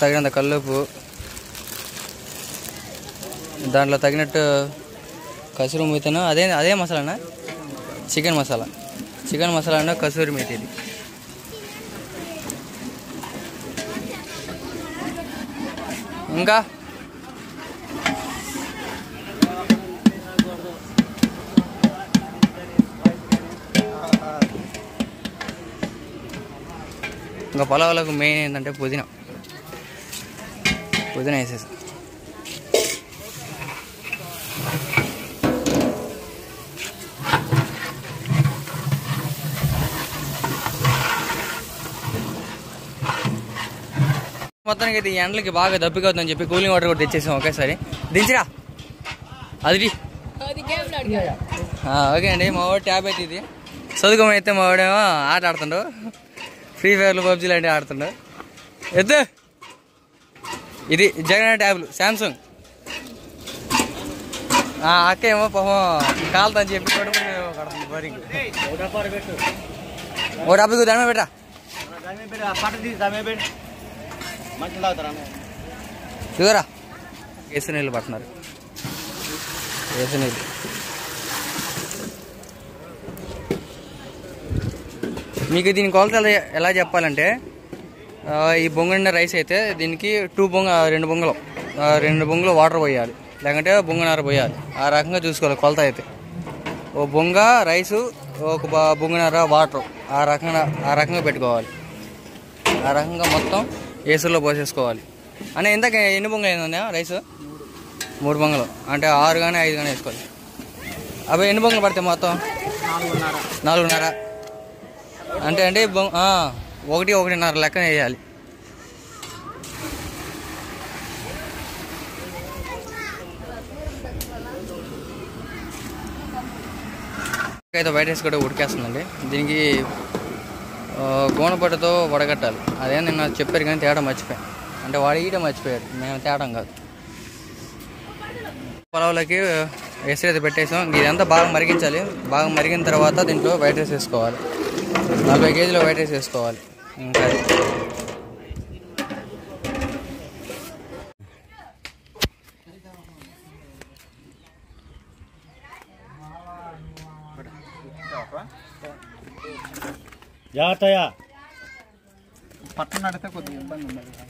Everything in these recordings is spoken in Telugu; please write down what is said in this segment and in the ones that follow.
తగినంత కల్లుపు దాంట్లో తగినట్టు కసూరి మేతను. అదే అదే మసాలానా? చికెన్ మసాలా. చికెన్ మసాలా కసూరి మేతి ఇది ఇంకా? ఇంకా పొలాలకు మెయిన్ ఏంటంటే పుదీనా. పుదీనా వేసేసా. మొత్తానికి అయితే ఈ ఎండలకి బాగా దప్పికవుతుందని చెప్పి కూలింగ్ వాటర్ కూడా తెచ్చేసాం ఒకేసారి. దించిరా. అది ఓకే అండి మా వాడు ట్యాబ్ అయితే ఇది. చదువుకోమని అయితే మా వాడేమో ఆట ఆడుతుండ్రు ఫ్రీ ఫైర్లు పబ్జీ లాంటివి ఆడుతుండు? ఎద్దు ఇది జగన్ ట్యాబ్లు శాంసంగ్ అక్క ఏమో పాపం కాలుతుందని చెప్పి కొడుకుని కడుతుంది బోరింగ్ ఓ డబ్బుకు దండం పెట్టరా? ఇదిగోరా. ఏసు నీళ్ళు పడుతున్నారు. ఏసు నీళ్ళు. మీకు దీని కొలత ఎలా- చెప్పాలంటే ఈ బొంగున్న రైస్ అయితే దీనికి టూ బొంగ రెండు బొంగలు రెండు బొంగలు వాటర్ పోయాలి. లేకంటే బొంగనార పోయాలి. ఆ రకంగా చూసుకోవాలి కొలత అయితే. ఓ బొంగ రైసు ఒక బొంగనార వాటర్ ఆ రకంగా ఆ రకంగా పెట్టుకోవాలి. ఆ రకంగా మొత్తం ఏసులో పోసేసుకోవాలి. అంటే ఇంతక ఎన్ని బొంగలు అయిందా రైస్ మూడు బొంగలు. అంటే ఆరు కానీ ఐదు కానీ వేసుకోవాలి. అవి ఎన్ని బొంగలు పడతాయి మొత్తం? నాలుగున్నర. అంటే అంటే ఒకటి ఒకటిన్నర లెక్కన వేయాలి. అయితే వైట్ రైస్ కూడా ఉడికేస్తుందండి. దీనికి గోనపట్టతో వడగట్టాలి. అదే నిన్న చెప్పారు కానీ తేడా మర్చిపోయాను. అంటే వాడేయడం మర్చిపోయారు. మేము తేడం కాదు. పొలంలోకి ఎసరు అయితే పెట్టేసాం. ఇదంతా బాగా మరిగించాలి. బాగా మరిగిన తర్వాత దీంట్లో వైట్ రైస్ వేసుకోవాలి. నలభై కేజీలు వైట్ రైస్ వేసుకోవాలి. ఇంకా. జాగ్రత్తయా పట్టణ నడితే కొద్దిగా ఇబ్బంది ఉండదు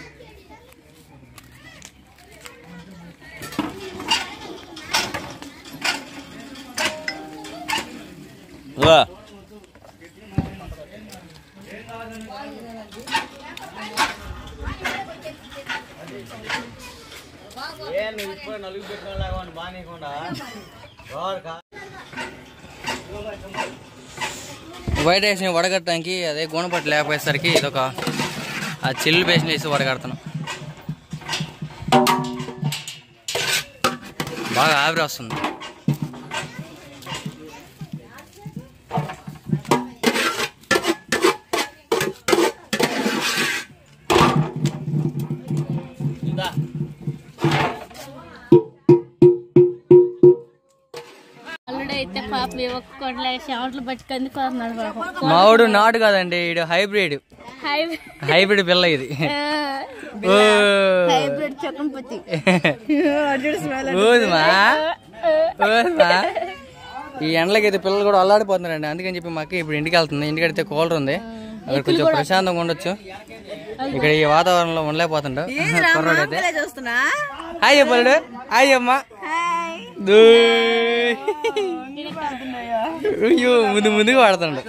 కదా వైట్ రైస్ని వడగట్టడానికి అదే గోనపట్టు లేకపోయేసరికి ఇదొక ఆ చిల్లు పేస్ట్ వేసి వడగడుతున్నాం బాగా ఆవిరి వస్తుంది. మావుడు నాటు కాదండి ఇది హైబ్రిడ్. హైబ్రిడ్ పిల్ల ఇది. ఈ ఎండలకి అయితే పిల్లలు కూడా అల్లాడిపోతున్నారండి. అందుకని చెప్పి మాకు ఇప్పుడు ఇంటికి వెళ్తుంది ఇంటికి వెళ్తే కూలర్ ఉంది. అక్కడ కొంచెం ప్రశాంతంగా ఉండొచ్చు. ఇక్కడ ఈ వాతావరణంలో ఉండలేకపోతుండ కుర్రాడు అయితే. చూస్తున్నా. హాయ్ చెప్పాడు హాయ్ అమ్మా. దూ. అయ్యో ముందు ముద్దుగా వాడుతుండు.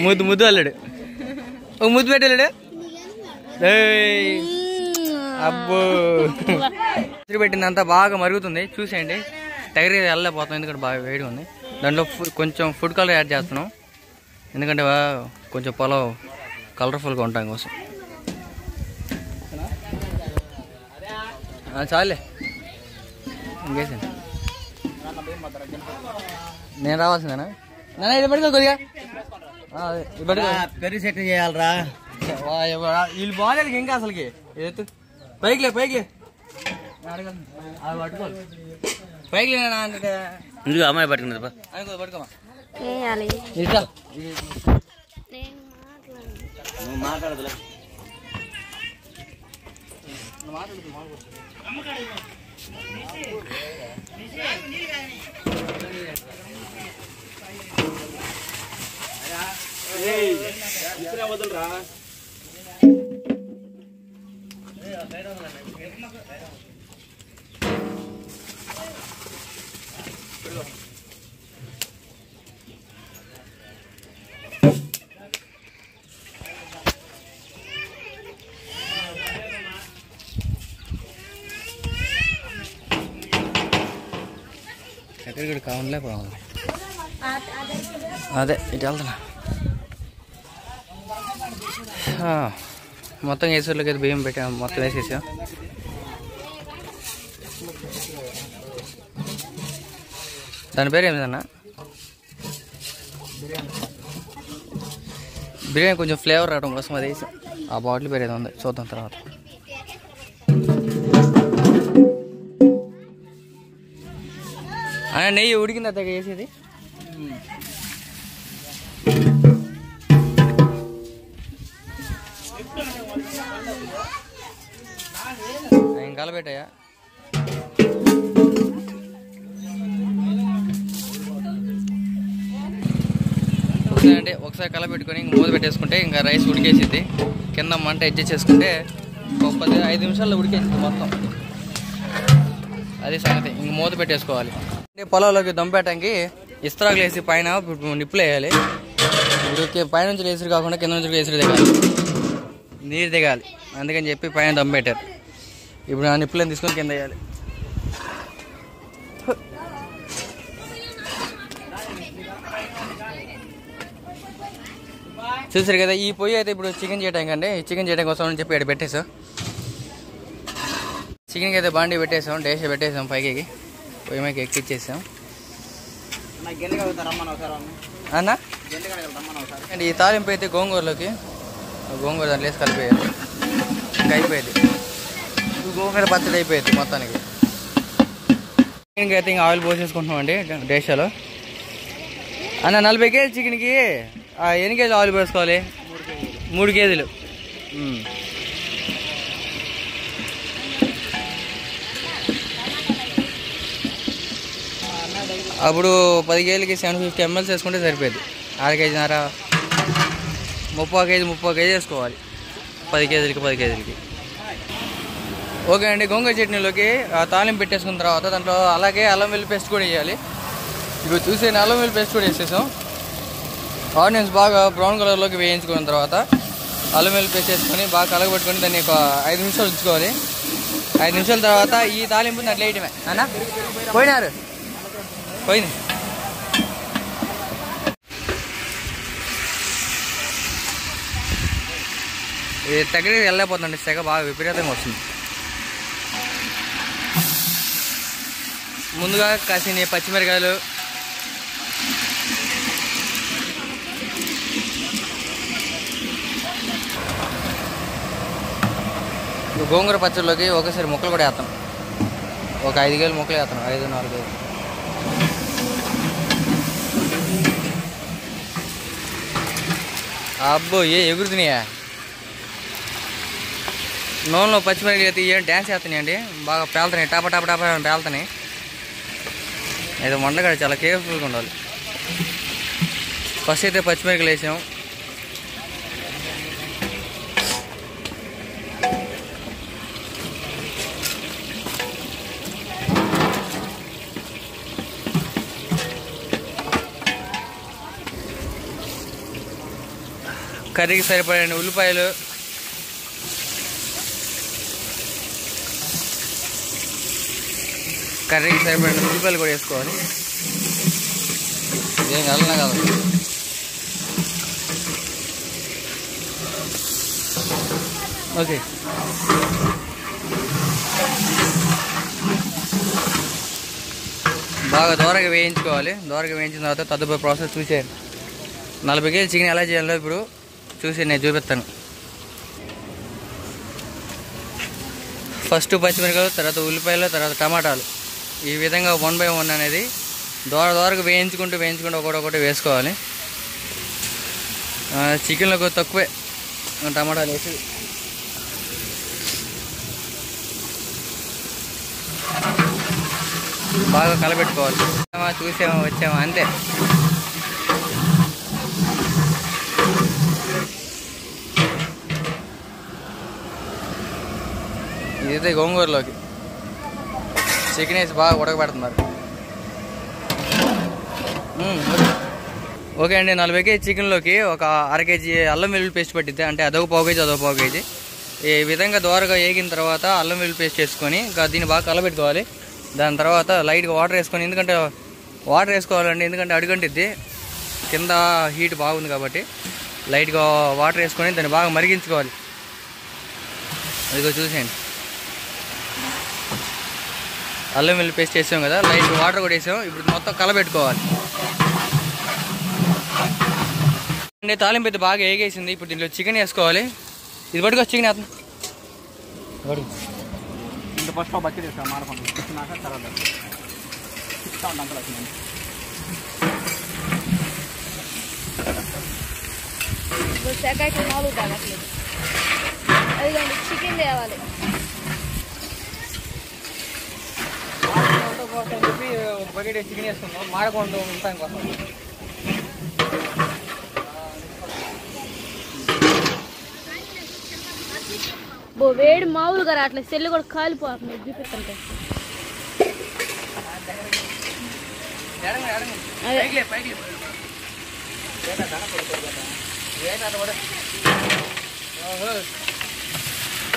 ముద్దు ముద్దు అల్లుడు. ఓ ముద్దు పెట్టాడు ఏయ్. అబ్బో. ఇస్త్రీ పెట్టిందంతా బాగా మరుగుతుంది. చూసేయండి. దగ్గర వెళ్ళలేకపోతాం ఎందుకంటే బాగా వేడి ఉంది. దాంట్లో కొంచెం ఫుడ్ కలర్ యాడ్ చేస్తున్నాం. ఎందుకంటే వా- కొంచెం పొలం కలర్ఫుల్గా ఉంటాం కోసం. చాలే. ఇంకేసండి నేను రావాల్సిందేనా నాన్న ఇది పడుకో కొద్దిగా ఆ, అదే, ఇది పడుకో కర్రీ సెట్ చేయాలరా వా, ఎవ- వీళ్ళు బాగాలేదు ఇంకా అసలుకి ఎత్తు పైకి లే పైకి లే. అడగను. అది పట్టుకోవాలి పైకి లేనా అంటే ఇందుకు అమ్మాయి పట్టుకున్నది బా అనుకో పట్టుకోమా వేయాలి ఇట్లా నేను మాట్లాడు నువ్వు మాట్లాడదులే ఎక్కడికి కావాలే పోవాలి అదే ఇటు వెళ్తున్నా ఆ, మొత్తం వేసేలోకి అయితే బియ్యం పెట్టాం మొత్తం వేసేసాం. దాని పేరు ఏమిదన్నా? బిర్యానీ కొంచెం ఫ్లేవర్ రావడం కోసం అది వేసాం. ఆ బాటిల్ పేరు ఏదో ఉంది చూద్దాం తర్వాత. అన్న నెయ్యి ఉడికిందా దగ్గర వేసేది? ఏం కలబెట్టాయా అంటే ఒకసారి కలబెట్టుకొని ఇంక మూత పెట్టేసుకుంటే ఇంకా రైస్ ఉడికేసింది కింద మంట అడ్జస్ట్ చేసుకుంటే ఒక పది ఐదు నిమిషాల్లో ఉడికేసింది మొత్తం. అదే సంగతి ఇంక మూత పెట్టేసుకోవాలి. అంటే పొలంలోకి దమ్పెట్టడానికి ఇస్త్రాకులు వేసి పైన నిప్పులు వేయాలి. ఇప్పుడు పైనుంచి వేసిరు కాకుండా కింద నుంచి వేసిరు దిగాలి నీరు దిగాలి. అందుకని చెప్పి పైన దమ్ పెట్టారు. ఇప్పుడు ఆ నిప్పులను తీసుకొని కింద వేయాలి. చూసారు కదా ఈ పొయ్యి అయితే ఇప్పుడు చికెన్ చేయడానికి అంటే చికెన్ చేయడం కోసం అని చెప్పి ఇక్కడ పెట్టేసాం చికెన్కి అయితే బాండీ పెట్టేసాం డేష్ పెట్టేసాం పైకి. పొయ్యి మీద ఎక్కిచ్చేసాం. అన్న అండ్ ఈ తాలింపు అయితే గోంగూరలోకి? గోంగూర దాంట్లో వేసి కలిపేయాలి. ఇంకా అయిపోయేది. గోంగూర పచ్చడి అయిపోయింది మొత్తానికి. చికెన్కి అయితే ఇంకా ఆయిల్ పోసేసుకుంటున్నాం అండి డేషాలో. అన్న నలభై కేజీ చికెన్కి ఎన్ని కేజీలు ఆయిల్ పోసుకోవాలి? మూడు కేజీలు. అప్పుడు పది కేజీలకి సెవెన్ ఫిఫ్టీ ఎంఎల్స్ వేసుకుంటే సరిపోయింది. అర కేజీన్నర. ముప్పై కేజీ ముప్పై కేజీ వేసుకోవాలి. పది కేజీలకి పది కేజీలకి. ఓకే అండి గోంగూర చట్నీలోకి ఆ తాలింపు పెట్టేసుకున్న తర్వాత దాంట్లో అలాగే అల్లం వెల్లి పేస్ట్ కూడా వేయాలి. ఇప్పుడు చూసే అల్లం వెల్లి పేస్ట్ కూడా వేసేసాం. ఆనియన్స్ బాగా బ్రౌన్ కలర్లోకి వేయించుకున్న తర్వాత అల్లం వెల్లి పేస్ట్ వేసుకొని బాగా కలగబెట్టుకొని దాన్ని ఒక ఐదు నిమిషాలు ఉంచుకోవాలి. ఐదు నిమిషాల తర్వాత ఈ తాలింపు అట్లా వేయటమే. అన్నా పోయినారు? పోయింది. ఇది తగిలి వెళ్ళలేకపోతుందండి. సెగ బాగా విపరీతంగా వస్తుంది. ముందుగా కాసిన పచ్చిమిరకాయలు. గోంగూర పచ్చడిలోకి ఒకసారి ముక్కలు కూడా వేస్తాం. ఒక ఐదు కేలు ముక్కలు వేస్తాం. ఐదు నాలుగు వేలు అబ్బో ఏ ఎగురుతున్నాయా? నూనెలో పచ్చిమిరపకాయలు అయితే ఏం డ్యాన్స్ చేస్తున్నాయి అండి బాగా పేలుతున్నాయి. టాప టాప టాప పేలుతున్నాయి. అయితే వండగడ చాలా కేర్ఫుల్గా ఉండాలి. ఫస్ట్ అయితే పచ్చిమిరపకాయలు వేసాం. కర్రీకి సరిపడే ఉల్లిపాయలు కర్రీకి సరిపడిన ఉల్లిపాయలు కూడా వేసుకోవాలి. ఏం కలనా కాదు. ఓకే. బాగా దూరగా వేయించుకోవాలి. దూరగా వేయించిన తర్వాత తదుపరి ప్రాసెస్ చూసేయండి నలభై కేజీ చికెన్ ఎలా చేయాలో ఇప్పుడు చూసి నేను చూపిస్తాను. ఫస్ట్ పచ్చిమిరపకాయలు తర్వాత ఉల్లిపాయలు తర్వాత టమాటాలు. ఈ విధంగా వన్ బై వన్ అనేది ద్వారా ద్వారా వేయించుకుంటూ వేయించుకుంటూ ఒకటి వేసుకోవాలి. చికెన్లో కొద్ది తక్కువే టమాటాలు వేసి. బాగా కలబెట్టుకోవాలి. చూసామా, చూసామా వచ్చామా అంతే. ఇదైతే గోంగూరలోకి. చికెన్ వేసి బాగా ఉడకబెడుతున్నారు. ఓకే. ఓకే అండి నలభై కేజీ చికెన్లోకి ఒక అర కేజీ అల్లం వెల్లుల్లి పేస్ట్ పట్టిద్ది. అంటే అదొక పావు కేజీ అదొక పావు కేజీ. ఈ విధంగా దోరగా వేగిన తర్వాత అల్లం వెల్లుల్లి పేస్ట్ వేసుకొని ఇంకా దీన్ని బాగా కలబెట్టుకోవాలి. దాని తర్వాత లైట్గా వాటర్ వేసుకొని ఎందుకంటే వాటర్ వేసుకోవాలండి ఎందుకంటే అడుగంటిద్ది. కింద హీట్ బాగుంది కాబట్టి లైట్గా వాటర్ వేసుకొని దాన్ని బాగా మరిగించుకోవాలి. అదిగో చూసేయండి. అల్లం వెల్లుల్లి పేస్ట్ వేసాం కదా లైట్ వాటర్ కూడా వేసాం. ఇప్పుడు మొత్తం కలబెట్టుకోవాలి. అంటే తాలింపు అయితే బాగా ఏగేసింది. ఇప్పుడు దీంట్లో చికెన్ వేసుకోవాలి. ఇది పట్టుకో చికెన్ వేస్తాం ఇంత ఫస్ట్ బకెట్ మాడకుండా తర్వాత నాలుగు తాగట్లేదు అదిగోండి చికెన్ తేవాలి చెప్పి బకెట్ చికెన్ వేసుకుందాం మాడకుండా ఉంటాం కోసం బో వేడి మామూలుగా రావట్లేదు సెల్లు కూడా కాలిపోతుంది చూపిస్తుంటే అదే. పైకి పైకి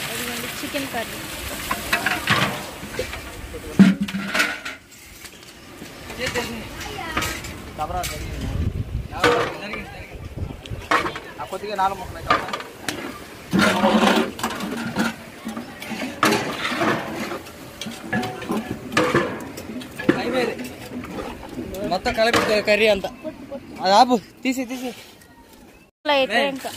అదిగోండి చికెన్ కర్రీ కొద్దిగా నాలుగు ముక్కలు మొత్తం కలిపి కర్రీ అంతా. అది ఆపు తీసి తీసి. అయితే ఇంకా?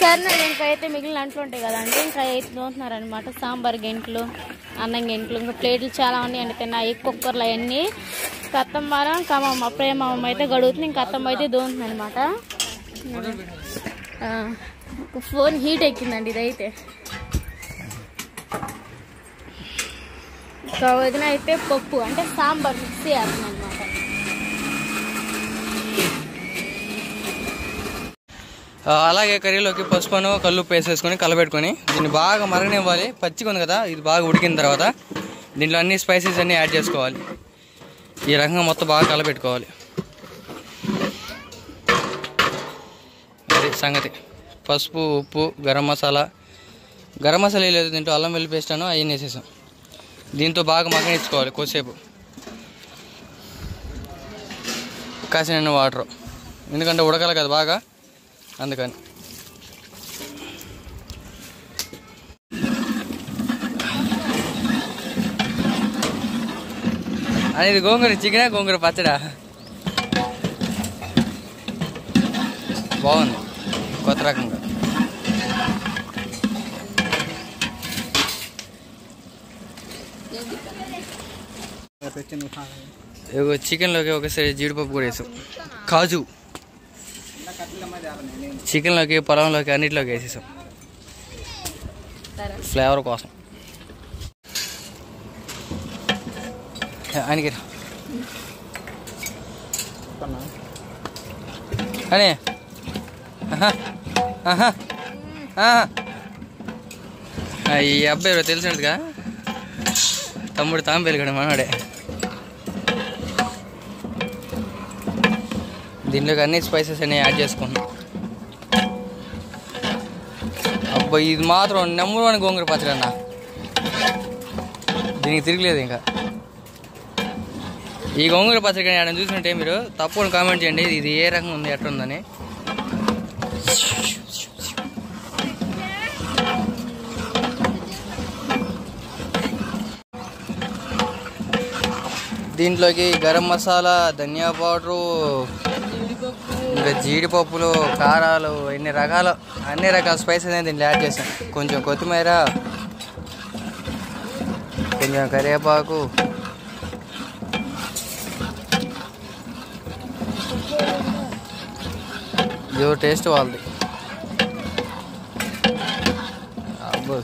సరే ఇంకా అయితే మిగిలిన అంట్లు ఉంటాయి కదండి ఇంకా అయితే అనమాట సాంబార్ గెంట్లు. అన్నం గెంట్లు ఇంకా ప్లేట్లు చాలా ఉన్నాయి అండి తిన్నాయి కుక్కర్లు అవన్నీ. కత్తమ్మారం కమ్మమ్మ ప్రేమమ్మ అయితే గడుగుతుంది ఇంకా అత్తమ్మ అయితే దోముతుంది అనమాట ఫోన్ హీట్ ఎక్కిందండి ఇదైతే. ఇంకా వదిన అయితే పప్పు అంటే సాంబార్ మిక్స్ చేస్తున్నాను అనమాట ఆ, అలాగే కర్రీలోకి పసుపును కల్లుప్పు వేసేసుకొని కలబెట్టుకొని దీన్ని బాగా మరగనివ్వాలి. పచ్చిగా ఉంది కదా ఇది బాగా ఉడికిన తర్వాత దీంట్లో అన్ని స్పైసెస్ అన్నీ యాడ్ చేసుకోవాలి. ఈ రకంగా మొత్తం బాగా కలబెట్టుకోవాలి. అది సంగతి. పసుపు ఉప్పు గరం మసాలా. గరం మసాలా లేదు దీంట్లో అల్లం వెల్లి పేస్ట్ అను అవన్నీ వేసేసాం. దీంతో బాగా మగ్గనిచ్చుకోవాలి కొద్దిసేపు. కాసిన వాటర్. ఎందుకంటే ఉడకాలి కదా బాగా. అందుకని అనేది గోంగూర చికెనా గోంగూర పచ్చడా బాగుంది కొత్త రకంగా తెచ్చింది ఇగో చికెన్లోకి ఒకసారి జీడిపప్పు కూడా వేసాం కాజు కట్టెల మీద వేయాలి నేను చికెన్లోకి పొలంలోకి అన్నిటిలోకి వేసేసాం. ఫ్లేవర్ కోసం. ఆయనకి అని. ఆహా. ఈ అబ్బాయి తెలిసినట్టుగా తమ్ముడు తాంబేలు కూడా మనవాడే దీంట్లోకి అన్ని స్పైసెస్ అన్నీ యాడ్ చేసుకుంటున్నాం. అబ్బా ఇది మాత్రం నెంబర్ వన్ గోంగూర పచ్చడి అన్న. దీనికి తిరగలేదు ఇంకా. ఈ గోంగూర పచ్చడి కానీ ఏమైనా చూసినట్టే మీరు తప్పకుండా కామెంట్ చేయండి. ఇది ఏ రకం ఉంది ఎట్లుందని దీంట్లోకి గరం మసాలా ధనియా పౌడరు ఇంకా జీడిపప్పులు కారాలు ఎన్ని రకాలు అన్ని రకాల స్పైసెస్ అనేది దీంట్లో యాడ్ చేశాను కొంచెం కొత్తిమీర కొంచెం కరివేపాకు ఇది టేస్ట్ వాళ్ళది. అబ్బో.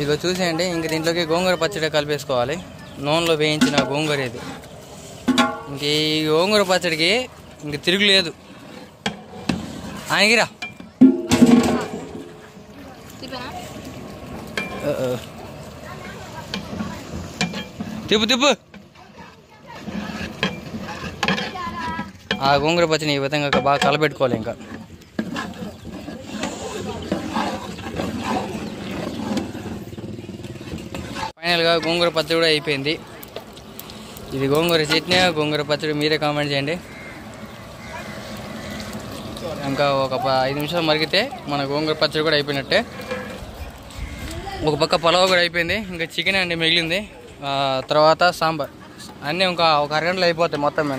ఇదిగో చూసేయండి ఇంక దీంట్లోకి గోంగూర పచ్చడి కలిపేసుకోవాలి. నూనెలో వేయించిన గోంగూర ఇది. ఇంక ఈ గోంగూర పచ్చడికి ఇంక తిరుగులేదు ఆయనకిరా. తిప్పు తిప్పు. ఆ గోంగూర పచ్చడిని ఈ విధంగా బాగా కలపెట్టుకోవాలి ఇంకా. ఫైనల్గా గోంగూర పచ్చడి కూడా అయిపోయింది. ఇది గోంగూర చట్నీ గోంగూర పచ్చడి మీరే కామెంట్ చేయండి. ఇంకా ఒక ప- ఐదు నిమిషాలు మరిగితే మన గోంగూర పచ్చడి కూడా అయిపోయినట్టే. ఒక పక్క పలావ్ కూడా అయిపోయింది. ఇంకా చికెన్ అండి మిగిలింది. తర్వాత సాంబార్. అన్నీ ఇంకా ఒక అరగంటలో అయిపోతాయి మొత్తం మీద.